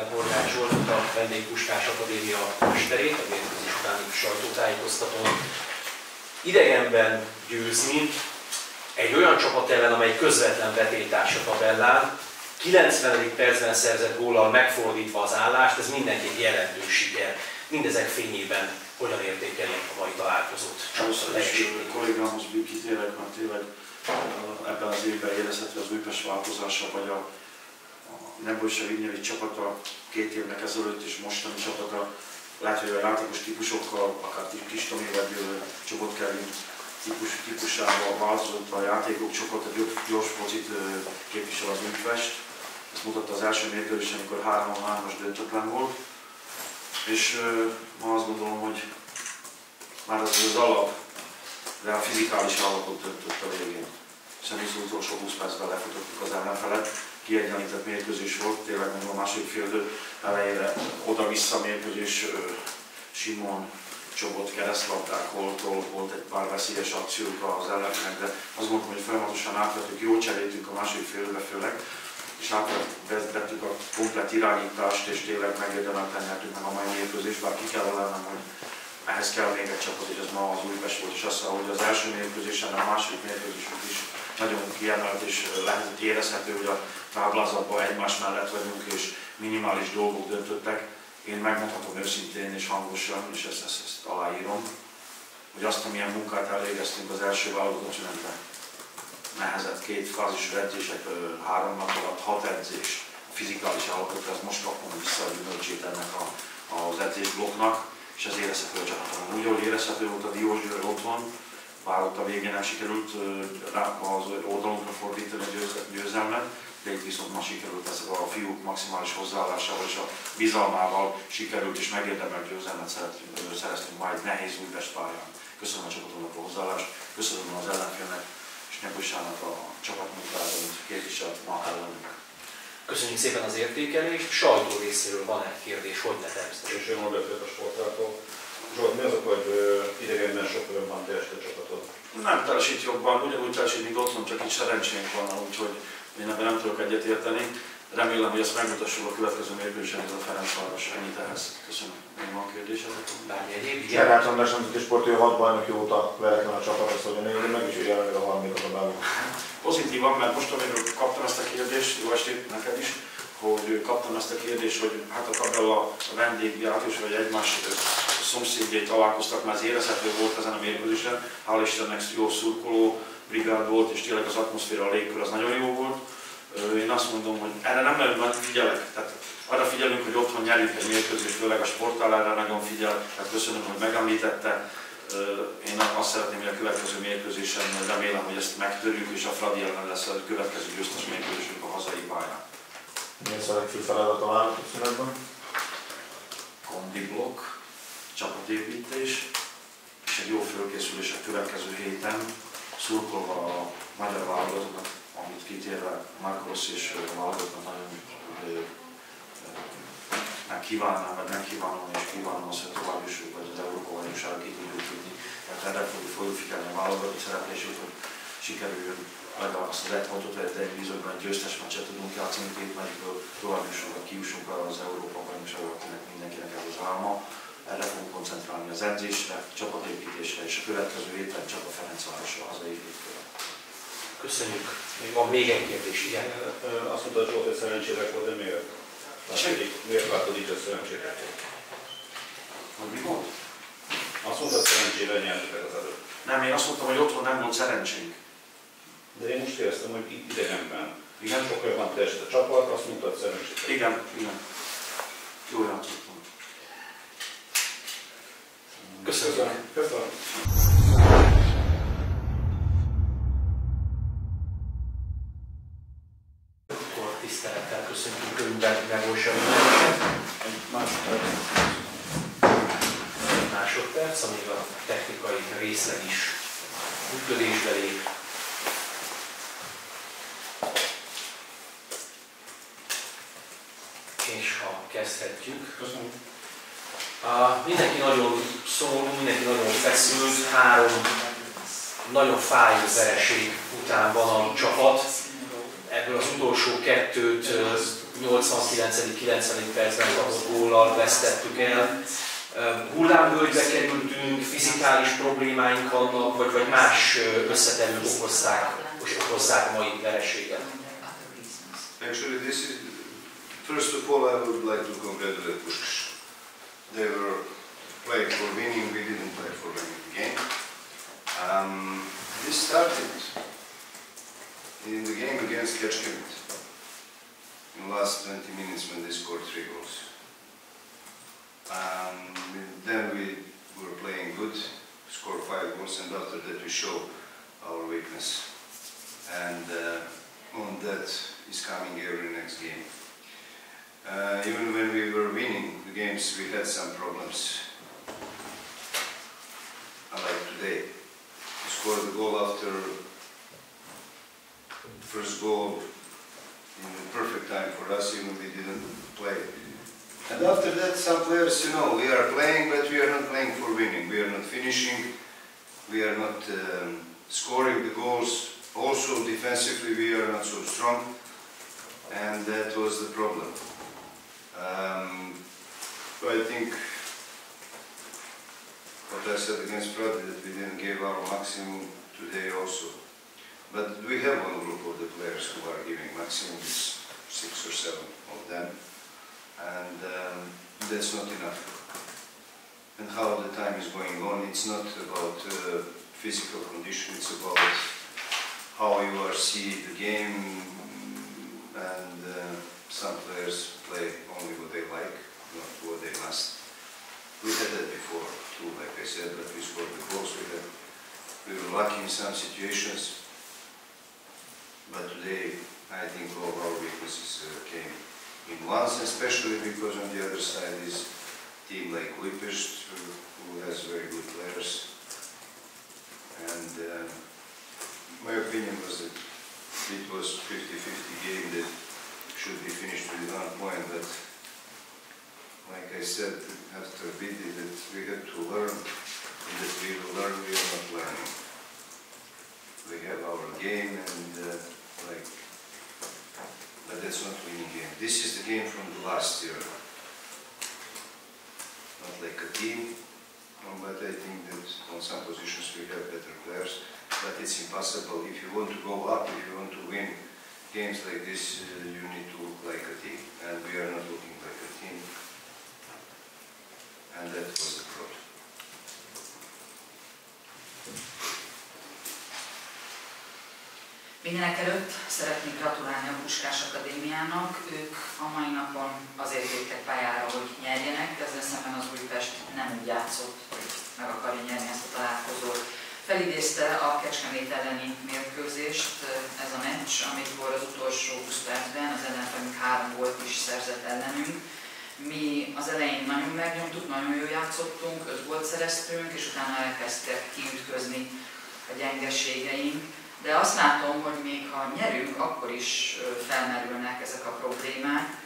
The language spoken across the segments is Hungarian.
Horváth Zsolt, a Vendégpuskás Akadémia mesterét, a mérkőzés utáni sajtótájékoztatón. Idegenben győzni egy olyan csapat ellen, amely közvetlen vetétárs a tabellán, 90. percben szerzett góllal megfordítva az állást, ez mindenki jelentős siker. Mindezek fényében hogyan értékeli a mai találkozót? Először is kollégámhoz kitérek, mert tényleg ebben az évben érezhető az Újpest változása, vagy a Nebojsa Vignyevi csapata két évnek ezelőtt és mostani csapata, lehet, hogy a játékos típusokkal, akár Kis Tomi vagy Csobot Kevin típus, típusával változott a játékok, sokat a gyors pozit képvisel az Újpest. Ezt mutatta az első mérkőzésen, amikor 3-3-as döntetlen volt. És ma azt gondolom, hogy már az az alap, de a fizikális állapot döntött a végén. Hiszen az utolsó 20 percben lefutottuk az ellenfelet, kiegyenlített mérkőzés volt, tényleg mondom a második fél elejére oda-vissza mérkőzés Simon csobot keresztlabdák, holtól volt egy pár veszélyes akciók az ellenfelek, de azt gondolom, hogy folyamatosan átvettük, jó cseréltünk a második félbe főleg, és átvettük a komplet irányítást, és tényleg megérdemelten nyertünk meg a mai mérkőzést, bár ki kell lennem, hogy ehhez kell még egy csapat, hogy ez ma az Újpest volt, és azt hogy az első mérkőzésen, a második mérkőzésünk is nagyon kiemelt, és lehetett érezhető, hogy a táblázatban egymás mellett vagyunk, és minimális dolgok döntöttek. Én megmondhatom őszintén és hangosan, és ezt, ezt, ezt aláírom, hogy azt, amilyen munkát elvégeztünk az első válogatott szünetben, nehezett két fázis edzések, három nap alatt hat edzés, fizikális állapot, az most kapom vissza a gyümölcsét ennek a, az edzésblokknak, és ez érezhető a csapaton. Úgy, ahogy érezhető volt a Diós Győr otthon, bár ott a végén nem sikerült az oldalunkra fordítani a győzelmet, de itt viszont ma sikerült ez a fiúk maximális hozzáállásával és a bizalmával sikerült és megérdemelt győzelmet szereztünk ma egy nehéz Újpest pályán. Köszönöm a csapatoknak a hozzáállást, köszönöm az ellenfélnek és Nyakusának a csapatmunkáját, amit képviselt ma ellenünk. Köszönjük szépen az értékelést. Sajtó részéről van egy kérdés, hogy ne természetesen. És én a sportától. Zsolt, mi az oka, hogy idegenben sok van teljesítő csapatod? Nem teljesít jobban, ugyanúgy teljesít, mint otthon, csak itt szerencsénk van, úgyhogy én ebben nem tudok egyetérteni. Remélem, hogy ezt megmutassuk a következő mérkőzésen, ez a Ferencváros. Ennyit ehhez. Köszönöm. Még van kérdésetek? Bármi egyéb? Gerát András nemzeti sportoló hat bajnoki óta veretlen a csapat, azt mondja, hogy meg is jelenleg a harmadik a belül. Pozitívan, mert most, amikor kaptam ezt a kérdést, jó estét neked is, hogy kaptam ezt a kérdést, hogy hát a tabella a vendégjáték, vagy egymás szomszédjai találkoztak, mert az érezhető volt ezen a mérkőzésen. Hál' Istennek jó szurkoló brigád volt, és tényleg az atmoszféra, a légkör az nagyon jó volt. Én azt mondom, hogy erre nem nagyon figyelek. Tehát arra figyelünk, hogy otthon nyerjük egy mérkőzést, főleg a sportál erre nagyon figyel. Tehát köszönöm, hogy megemlítette. Én azt szeretném, hogy a következő mérkőzésen remélem, hogy ezt megtörjük, és a Fradi ellen lesz a következő győztes mérkőzésünk a hazai pályán. Mi a legfőbb feladat a Kondi blokk, csapatépítés, és egy jó fölkészülés a következő héten, szurkolva a magyar válogatottnak, amit kitérve Marcos és a válogatottnak nagyon kívánnám, vagy nem kívánom, és kívánom azt, hogy tovább is vagy az Európa bajnokságra ki tudjuk tudni. Tehát erre fogjuk figyelni a válogatott szereplését, hogy sikerüljön legalább azt az egy pontot, vagy egy bizonyban egy győztes meccset tudunk játszani, két megyikből tovább jussunk, kijussunk az Európa bajnokságra, az edzésre, csapatépítésre, és a következő héten csak a Ferencvárosra hazai hétfőre. Köszönjük. Még van még egy kérdés, igen. Azt mondta Zsolt, hogy szerencsére volt, de miért? Miért látod így a szerencsére? Hogy mi volt? Azt mondta, hogy szerencsére nyertetek az előtt. Nem, én azt mondtam, hogy otthon nem volt szerencsénk. De én most éreztem, hogy idegenben. Igen? Sokkal jobban teljesít a csapat, azt mondta, hogy szerencsére. Igen, igen. Jó játszottam. Köszönöm. Akkor tisztelettel köszöntjük Önben Megolsa Egy másodperc. másodperc, amíg a technikai része is működésbe lép. És ha kezdhetjük. Köszönöm. Uh, mindenki nagyon szomorú, mindenki nagyon feszült, három nagyon fájó vereség után van a csapat. Ebből az utolsó kettőt uh, 89-90. percben kapott góllal vesztettük el. Hullámvölgybe kerültünk, fizikális problémáink vannak, vagy, vagy más összetevők okozták, okozzák a mai vereséget. Actually, this is, first of all, I would like to congratulate Pushkash. They were playing for winning, we didn't play for winning the game. Um, this started in the game against Kecskemét in the last 20 minutes when they scored three goals. Um, then we were playing good, scored five goals, and after that we show our weakness. And uh, on that is coming every next game. Uh, even when we were winning the games, we had some problems. Like today, we scored the goal after first goal in the perfect time for us, even we didn't play. And after that, some players, you know, we are playing, but we are not playing for winning. We are not finishing. We are not um, scoring the goals. Also, defensively, we are not so strong, and that was the problem. Um, so I think what I said against Pradi that we didn't give our maximum today also. But we have one group of the players who are giving maximum, six or seven of them, and um, that's not enough. And how the time is going on, it's not about uh, physical condition, it's about how you are see the game, and uh, some players play only what they like, not what they must. We had that before too, like I said, but we scored the goals. We had, we were lucky in some situations, but today I think all our weaknesses uh, came in once, especially because on the other side is team like Wipest, who, who has very good players. And uh, my opinion was that it was 50-50 game that should be finished with one point, but like I said after Vidi, that we had to learn, and that we learn, we are not learning. We have our game and uh, like, but that's not winning game. This is the game from the last year. Team, um, but I think that on some positions we have better players. But it's impossible. If you want to go up, if you want to win games like this, uh, you need to look like a team. And we are not looking like a team. And that was the problem. Mindenek előtt szeretnék gratulálni a Puskás Akadémiának. Ők a mai napon azért léptek pályára, hogy nyerjenek, de ezzel szemben az Újpest nem úgy játszott, hogy meg akarja nyerni ezt a találkozót. Felidézte a Kecskemét elleni mérkőzést ez a meccs, amikor az utolsó 20 percben az ellenfelünk három volt is szerzett ellenünk. Mi az elején nagyon megnyomtuk, nagyon jól játszottunk, öt volt szereztünk, és utána elkezdtek kiütközni a gyengeségeink de azt látom, hogy még ha nyerünk, akkor is felmerülnek ezek a problémák.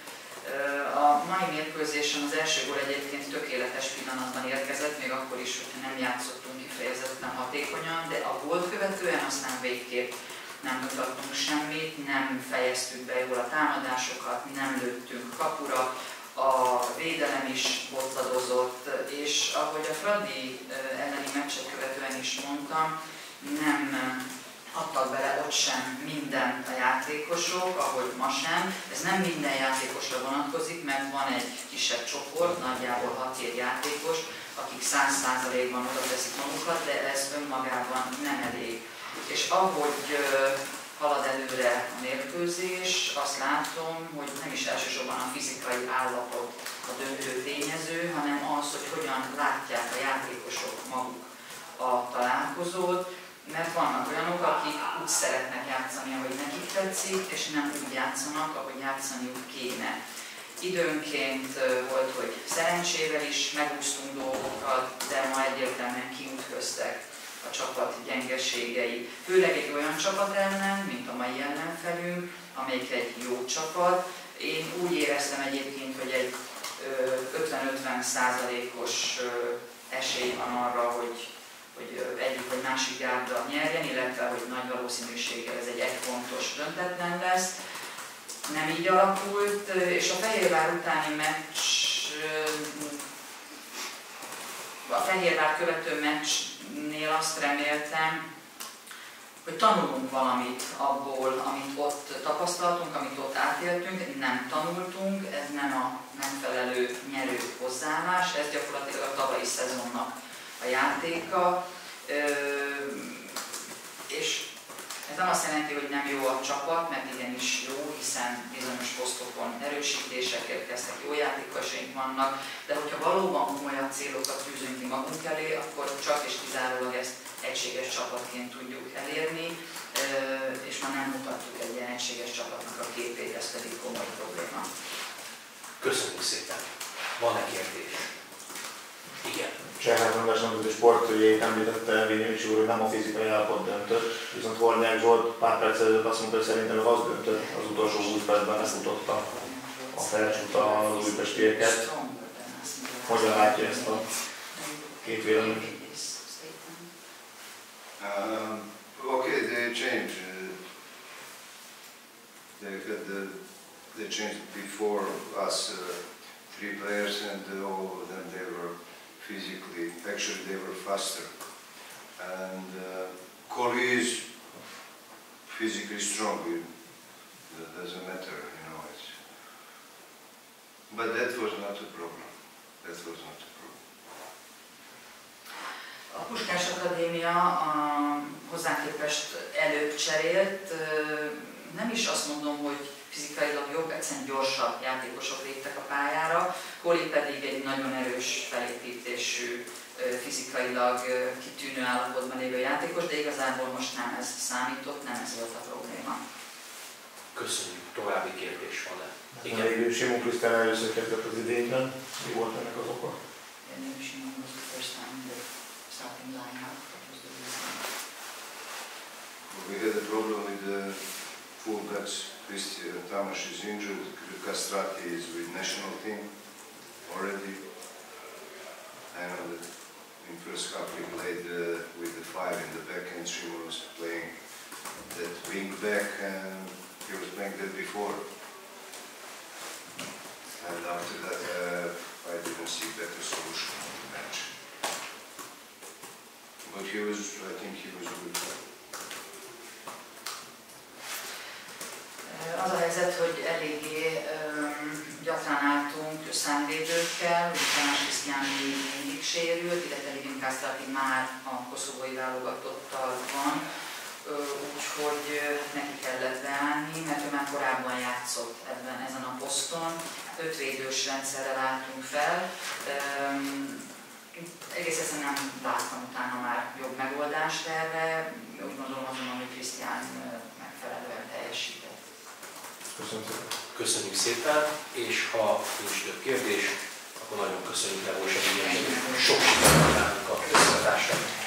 A mai mérkőzésen az első gól egyébként tökéletes pillanatban érkezett, még akkor is, hogyha nem játszottunk kifejezetten hatékonyan, de a gólt követően aztán végképp nem mutattunk semmit, nem fejeztük be jól a támadásokat, nem lőttünk kapura, a védelem is botladozott, és ahogy a Fradi elleni meccset követően is mondtam, nem adtak bele ott sem minden a játékosok, ahogy ma sem. Ez nem minden játékosra vonatkozik, mert van egy kisebb csoport, nagyjából 6 játékos, akik 100%-ban oda teszik magukat, de ez önmagában nem elég. És ahogy halad előre a mérkőzés, azt látom, hogy nem is elsősorban a fizikai állapot a döntő tényező, hanem az, hogy hogyan látják a játékosok maguk a találkozót, mert vannak olyanok, akik úgy szeretnek játszani, ahogy nekik tetszik, és nem úgy játszanak, ahogy játszaniuk kéne. Időnként volt, hogy szerencsével is megúsztunk dolgokat, de ma egyértelműen kiütköztek a csapat gyengeségei. Főleg egy olyan csapat ellen, mint a mai ellenfelünk, amelyik egy jó csapat. Én úgy éreztem egyébként, hogy egy 50-50 százalékos esély van arra, hogy hogy egyik vagy másik gárda nyerjen, illetve hogy nagy valószínűséggel ez egy egypontos döntetlen lesz. nem így alakult, és a Fehérvár utáni meccs, a Fehérvár követő meccsnél azt reméltem, hogy tanulunk valamit abból, amit ott tapasztaltunk, amit ott átéltünk, nem tanultunk, ez nem a megfelelő nyerő hozzáállás, ez gyakorlatilag a tavalyi szezonnak a játéka, és ez nem azt jelenti, hogy nem jó a csapat, mert igenis jó, hiszen bizonyos posztokon erősítések érkeztek, jó játékosaink vannak, de hogyha valóban komolyabb célokat tűzünk ki magunk elé, akkor csak és kizárólag ezt egységes csapatként tudjuk elérni, és már nem mutattuk egy ilyen egységes csapatnak a képét, ez pedig komoly probléma. Köszönjük szépen. Van-e kérdés? Igen. Cserházmondás nemzeti sportőjét említette Vényős úr, hogy nem a fizikai állapot döntött, viszont Hornyák Zsolt pár perc előtt azt mondta, hogy szerintem az döntött, az utolsó 20 percben lefutotta a felcsút az újpestieket. Hogyan látja ezt a két véleményt? Um, okay, they changed. Uh, they had the, they changed before us uh, three players, and uh, all of them they were physically. Actually, they were faster. And uh, Koli is physically strong. It doesn't matter, you know. It's, but that was not a problem. That was not a problem. A Puskás Akadémia a, hozzá képest előbb cserélt, nem is azt mondom, hogy fizikailag jobb, egyszerűen gyorsabb játékosok léptek a pályára, Koli pedig egy nagyon erős felépítésű, fizikailag kitűnő állapotban lévő játékos, de igazából most nem ez számított, nem ez volt a probléma. Köszönjük. További kérdés van-e? Igen. Végül Simon Krisztán először kezdett az idényben. Mi volt ennek az oka? We had a problem with the fullbacks. Christian Tamas is injured. Castrati is with national team already. I know that in first half we played uh, with the five in the back and Shimon was playing that wing back and he was playing that before. And after that uh, I didn't see better solution on the match. But he was, I think he was a good player. Helyzet, hogy eléggé gyakran álltunk számvédőkkel, Tamás Krisztián mindig sérült, ide pedig Inkásztráti már a koszovói válogatottal van, úgyhogy neki kellett beállni, mert ő már korábban játszott ebben, ezen a poszton. Öt védős rendszerrel álltunk fel. Egész egyszerűen nem láttam utána már jobb megoldást erre. Úgy gondolom azonban, hogy Krisztián megfelelően teljesített. Köszönjük szépen, és ha nincs több kérdés, akkor nagyon köszönjük Levó segítségét. Sok sikert kívánunk a közvetásra.